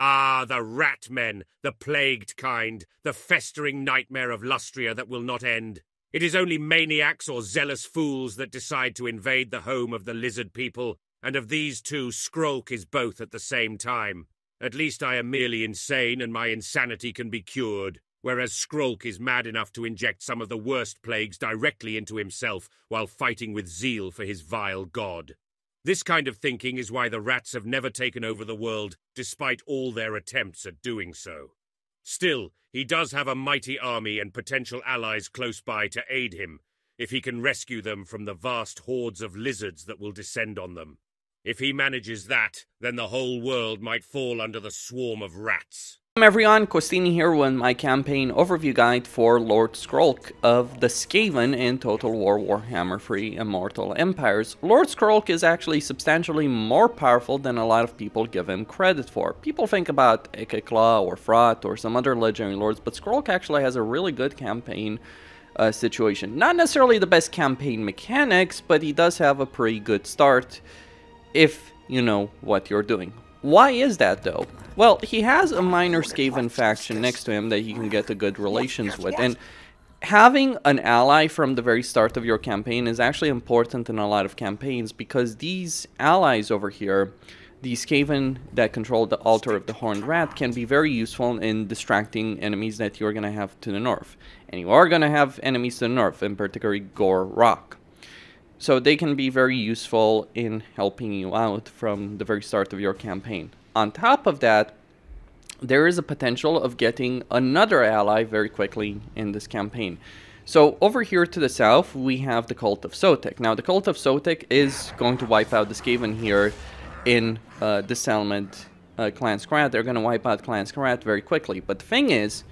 Ah, the rat men, the plagued kind, the festering nightmare of Lustria that will not end. It is only maniacs or zealous fools that decide to invade the home of the lizard people, and of these two, Skrolk is both at the same time. At least I am merely insane, and my insanity can be cured, whereas Skrolk is mad enough to inject some of the worst plagues directly into himself while fighting with zeal for his vile god. This kind of thinking is why the rats have never taken over the world, despite all their attempts at doing so. Still, he does have a mighty army and potential allies close by to aid him, if he can rescue them from the vast hordes of lizards that will descend on them. If he manages that, then the whole world might fall under the swarm of rats. Welcome everyone, Costini here with my campaign overview guide for Lord Skrolk of the Skaven in Total War Warhammer 3 Immortal Empires. Lord Skrolk is actually substantially more powerful than a lot of people give him credit for. People think about Ikit Claw or Throt or some other legendary lords, but Skrolk actually has a really good campaign uh, situation. Not necessarily the best campaign mechanics, but he does have a pretty good start if you know what you're doing. Why is that though? Well, he has a minor Skaven faction next to him that he can get a good relations with, and having an ally from the very start of your campaign is actually important in a lot of campaigns because these allies over here, the Skaven that control the altar of the Horned Rat, can be very useful in distracting enemies that you're going to have to the north. And you are going to have enemies to the north, in particular Gor-Rok. So they can be very useful in helping you out from the very start of your campaign. On top of that, there is a potential of getting another ally very quickly in this campaign. So over here to the south, we have the Cult of Sotek. Now, the Cult of Sotek is going to wipe out the Skaven here in uh, the settlement uh, Clan Skrat. They're going to wipe out Clan Skrat very quickly. But the thing is,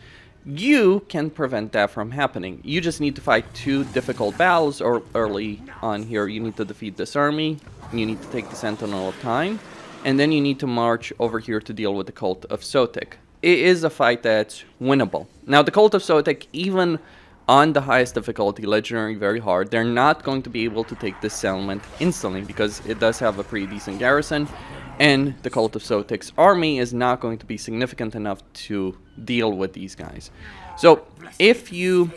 you can prevent that from happening. You just need to fight two difficult battles or early on here. You need to defeat this army, you need to take the Sentinel of Time, and then you need to march over here to deal with the Cult of Sotek. It is a fight that's winnable. Now, the Cult of Sotek, even on the highest difficulty, legendary, very hard, they're not going to be able to take this settlement instantly because it does have a pretty decent garrison, and the Cult of Sotek's army is not going to be significant enough to deal with these guys. So if you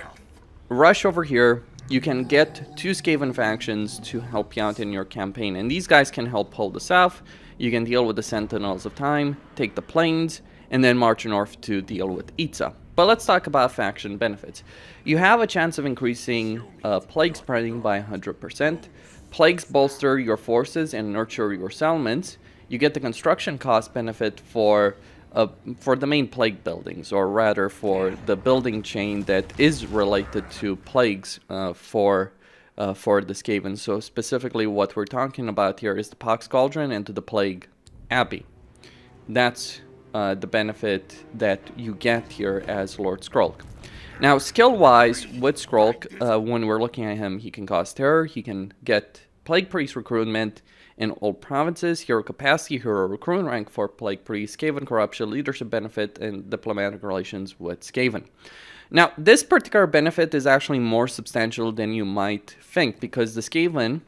rush over here, you can get two Skaven factions to help you out in your campaign. And these guys can help hold the south. You can deal with the Sentinels of Time, take the plains, and then march north to deal with Itza. But let's talk about faction benefits. You have a chance of increasing uh, plague spreading by 100%. Plagues bolster your forces and nurture your settlements you get the construction cost benefit for uh, for the main plague buildings, or rather for the building chain that is related to plagues uh, for uh, for the Skaven. So specifically, what we're talking about here is the Pox Cauldron and the Plague Abbey. That's uh, the benefit that you get here as Lord Skrolk. Now, skill-wise, with Skrolk, uh, when we're looking at him, he can cause terror, he can get Plague Priest recruitment, in all provinces, hero capacity, hero recruitment rank for Plague Priest, Skaven corruption, leadership benefit, and diplomatic relations with Skaven. Now, this particular benefit is actually more substantial than you might think because the Skaven,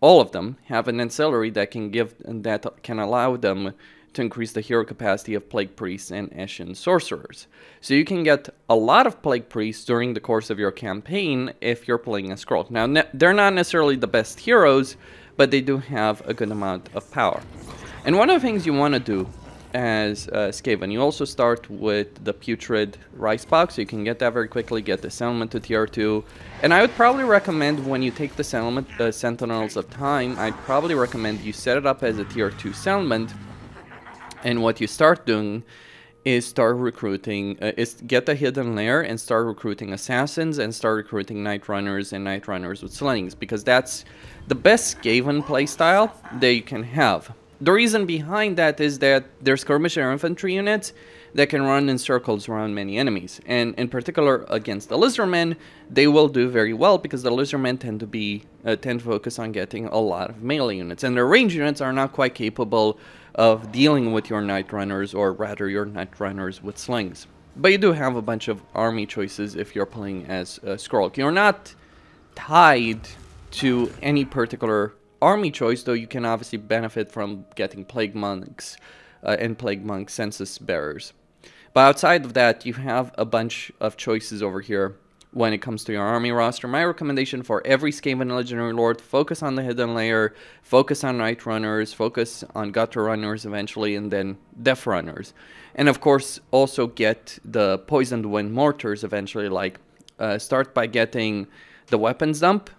all of them, have an ancillary that can give that can allow them to increase the hero capacity of Plague Priests and Eshin Sorcerers. So you can get a lot of Plague Priests during the course of your campaign if you're playing a Skrolk. Now, they're not necessarily the best heroes, but they do have a good amount of power. And one of the things you want to do as uh, Skaven, you also start with the Putrid Rice Box, so you can get that very quickly, get the settlement to tier 2. And I would probably recommend when you take the settlement, uh, Sentinels of Time, I'd probably recommend you set it up as a tier 2 settlement. And what you start doing is start recruiting, uh, is get the hidden lair and start recruiting assassins and start recruiting night runners and night runners with slings because that's the best Skaven playstyle that you can have. The reason behind that is that there's skirmisher infantry units that can run in circles around many enemies. And in particular against the lizardmen, they will do very well because the lizardmen tend to be uh, tend to focus on getting a lot of melee units. And their range units are not quite capable of dealing with your night runners or rather your night runners with slings. But you do have a bunch of army choices if you're playing as a Skrolk. You're not tied to any particular army choice, though you can obviously benefit from getting Plague Monks uh, and Plague Monk censer bearers. But outside of that, you have a bunch of choices over here when it comes to your army roster. My recommendation for every Skaven Legendary Lord, focus on the Hidden Lair, focus on Night Runners, focus on Gutter Runners eventually, and then Death Runners. And of course, also get the Poisoned Wind Mortars eventually, like uh, start by getting the Weapons Dump,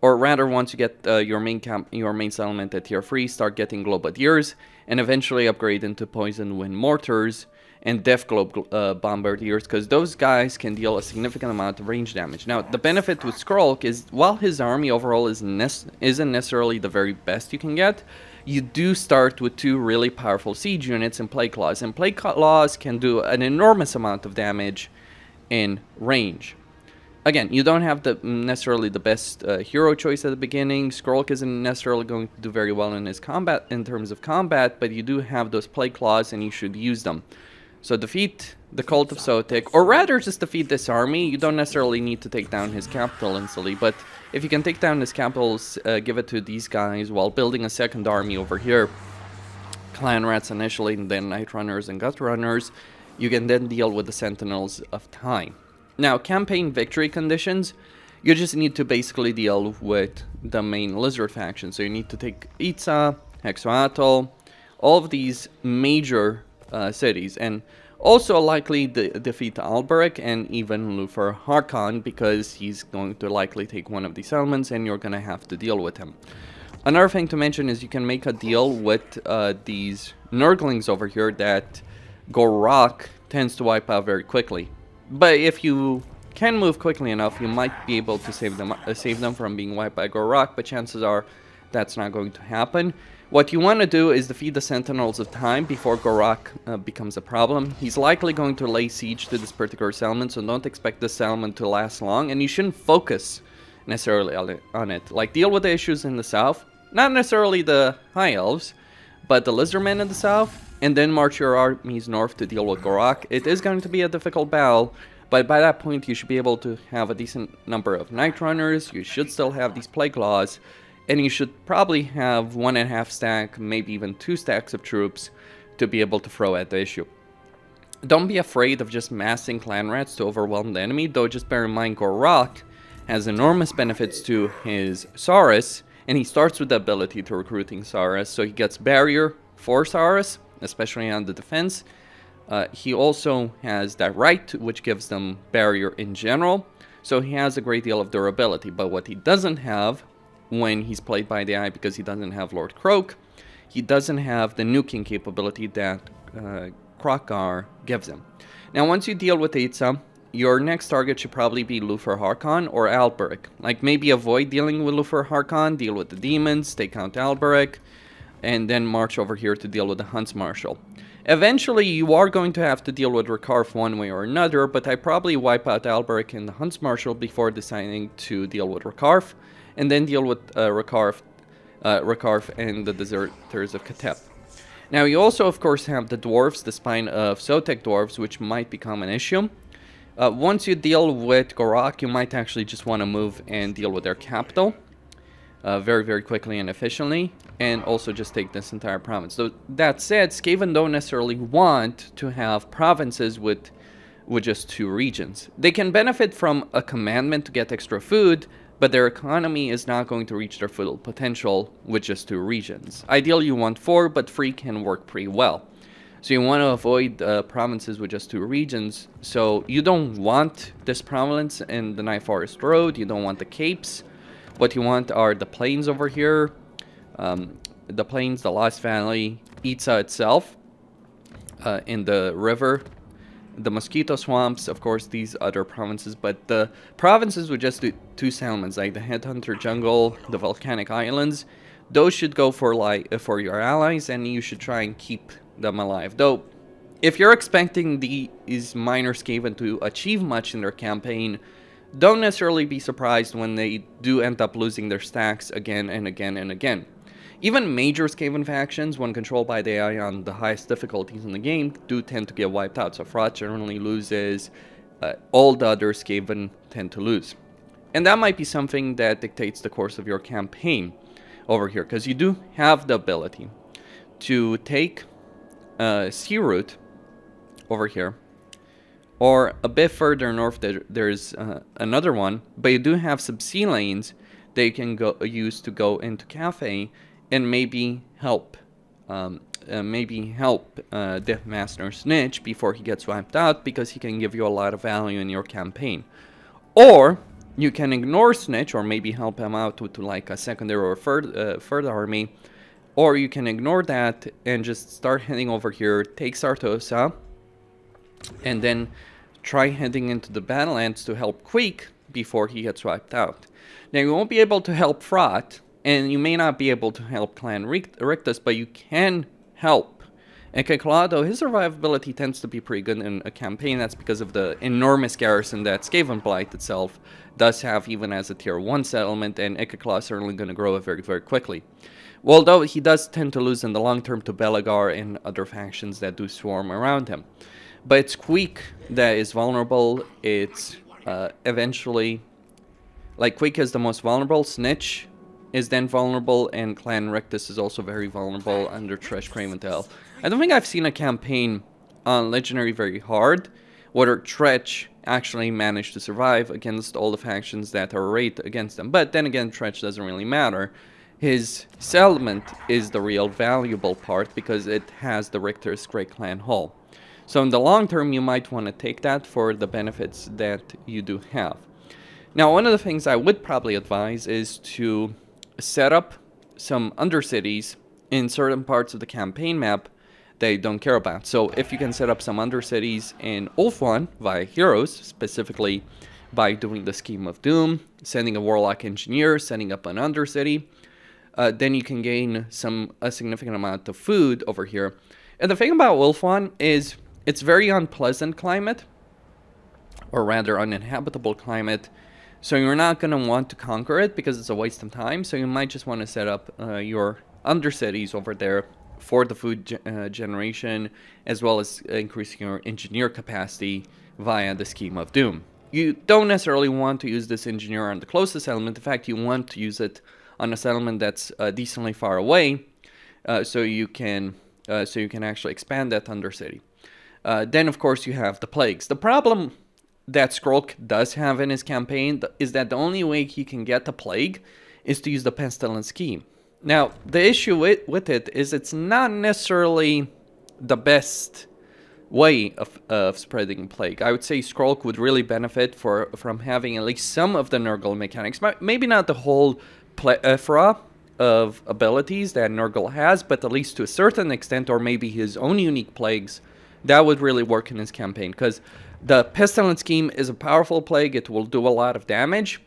or rather once you get uh, your main camp, your main settlement at tier 3, start getting Globadiers, and eventually upgrade into Poisoned Wind Mortars, and Death Globe uh, Bombardiers, because those guys can deal a significant amount of range damage. Now, the benefit with Skrolk is, while his army overall is ne isn't necessarily the very best you can get, you do start with two really powerful siege units and Plague Claws, and Plague Claws can do an enormous amount of damage in range. Again, you don't have the necessarily the best uh, hero choice at the beginning. Skrolk isn't necessarily going to do very well in his combat in terms of combat, but you do have those Plague Claws and you should use them. So defeat the Cult of Sotek, or rather just defeat this army. You don't necessarily need to take down his capital instantly, but if you can take down his capitals, uh, give it to these guys while building a second army over here. Clan Rats initially, and then Night Runners and Gut Runners. You can then deal with the Sentinels of Time. Now, campaign victory conditions, you just need to basically deal with the main Lizard faction. So you need to take Itza, Hexoatl, all of these major uh, cities, and also likely de defeat Alberic and even Luthor Harkon because he's going to likely take one of these elements and you're going to have to deal with him. Another thing to mention is you can make a deal with uh, these Nurglings over here that Gor-Rok tends to wipe out very quickly. But if you can move quickly enough, you might be able to save them uh, save them from being wiped by Gor-Rok, but chances are that's not going to happen. What you want to do is defeat the Sentinels of Time before Gor-Rok uh, becomes a problem. He's likely going to lay siege to this particular settlement, so don't expect this settlement to last long, and you shouldn't focus necessarily on it. Like, deal with the issues in the south, not necessarily the High Elves, but the Lizardmen in the south, and then march your armies north to deal with Gor-Rok. It is going to be a difficult battle, but by that point you should be able to have a decent number of Night Runners, you should still have these Plague Claws, and you should probably have one and a half stack, maybe even two stacks of troops to be able to throw at the issue. Don't be afraid of just massing clan rats to overwhelm the enemy, though just bear in mind Gor-Rok has enormous benefits to his Saurus, and he starts with the ability to recruiting Saurus, so he gets barrier for Saurus, especially on the defense. Uh, he also has that right, which gives them barrier in general, so he has a great deal of durability, but what he doesn't have when he's played by the AI because he doesn't have Lord Kroak. He doesn't have the nuking capability that uh, Kroq-Gar gives him. Now, once you deal with Itza, your next target should probably be Luthor Harkon or Alberic. Like, maybe avoid dealing with Luthor Harkon, deal with the demons, take out Alberic, and then march over here to deal with the Hunts Marshal. Eventually, you are going to have to deal with Rakarth one way or another, but I probably wipe out Alberic and the Hunts Marshal before deciding to deal with Rakarth and then deal with uh, Rakarth, uh, and the Deserters of Khatep. Now you also of course have the dwarves, the spine of Sotek dwarves, which might become an issue. Uh, once you deal with Gor-Rok, you might actually just want to move and deal with their capital uh, very, very quickly and efficiently, and also just take this entire province. So that said, Skaven don't necessarily want to have provinces with, with just two regions. They can benefit from a commandment to get extra food, but their economy is not going to reach their full potential with just two regions. Ideally, you want four, but three can work pretty well. So you want to avoid uh, provinces with just two regions. So you don't want this province in the Night Forest Road. You don't want the capes. What you want are the plains over here. Um, the plains, the Lost Valley, Itza itself, uh, in the river, the mosquito swamps, of course, these other provinces, but the provinces with just the two settlements, like the Headhunter Jungle, the Volcanic Islands, those should go for like for your allies, and you should try and keep them alive. Though, if you're expecting these minor Skaven to achieve much in their campaign, don't necessarily be surprised when they do end up losing their stacks again and again and again. Even major Skaven factions, when controlled by the AI on the highest difficulties in the game, do tend to get wiped out. So Throt generally loses, uh, all the other Skaven tend to lose. And that might be something that dictates the course of your campaign over here, because you do have the ability to take uh, sea route over here. Or a bit further north, there, there's uh, another one, but you do have some sea lanes that you can go use to go into Cathay and maybe help, um, uh, maybe help uh, Master Snikch before he gets wiped out because he can give you a lot of value in your campaign. Or you can ignore Snikch or maybe help him out with like a secondary or third, uh, third army. Or you can ignore that and just start heading over here, take Sartosa, and then try heading into the Badlands to help Queek before he gets wiped out. Now you won't be able to help Throt, and you may not be able to help Clan Rictus, but you can help. And Keklado, his survivability tends to be pretty good in a campaign. That's because of the enormous garrison that Skaven Blight itself does have, even as a tier 1 settlement, and Ikit Claw is certainly going to grow very, very quickly. Well, though he does tend to lose in the long term to Belegar and other factions that do swarm around him. But it's Queek that is vulnerable. It's uh, eventually... Like, Queek is the most vulnerable. Snikch is then vulnerable, and Clan Rictus is also very vulnerable under Tretch Craventail. I don't think I've seen a campaign on Legendary very hard whether Tretch actually managed to survive against all the factions that are arrayed against them. But then again, Tretch doesn't really matter. His settlement is the real valuable part because it has the Richter's Great Clan Hall. So in the long term, you might want to take that for the benefits that you do have. Now, one of the things I would probably advise is to set up some undercities in certain parts of the campaign map they don't care about. So if you can set up some undercities in Ulthuan via heroes, specifically by doing the Scheme of Doom, sending a Warlock Engineer, setting up an undercity, uh, then you can gain some a significant amount of food over here. And the thing about Ulthuan is it's very unpleasant climate, or rather uninhabitable climate. So you're not going to want to conquer it because it's a waste of time. So you might just want to set up uh, your undercities over there for the food ge uh, generation, as well as increasing your engineer capacity via the Scheme of Doom. You don't necessarily want to use this engineer on the closest settlement. In fact, you want to use it on a settlement that's uh, decently far away, uh, so you can uh, so you can actually expand that undercity. Uh, then, of course, you have the plagues. The problem that Skrolk does have in his campaign is that the only way he can get the plague is to use the pestilence scheme. Now, the issue with, with it is it's not necessarily the best way of, of spreading plague. I would say Skrolk would really benefit for from having at least some of the Nurgle mechanics. Maybe not the whole plethora of abilities that Nurgle has, but at least to a certain extent, or maybe his own unique plagues, that would really work in his campaign. Because the Pestilence Scheme is a powerful plague, it will do a lot of damage,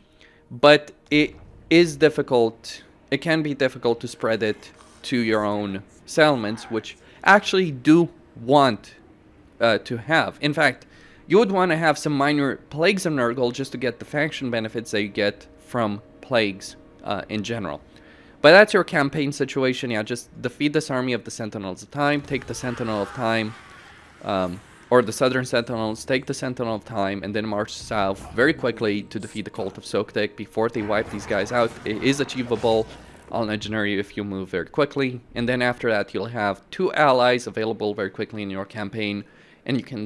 but it is difficult it can be difficult to spread it to your own settlements, which actually do want uh, to have. In fact, you would want to have some minor plagues of Nurgle just to get the faction benefits that you get from plagues uh, in general. But that's your campaign situation. Yeah, just defeat this army of the Sentinels of Time, take the Sentinel of Time, um, or the Southern Sentinels, take the Sentinel of Time, and then march south very quickly to defeat the Cult of Sotek before they wipe these guys out. It is achievable on Legendary if you move very quickly, and then after that you'll have two allies available very quickly in your campaign, and you can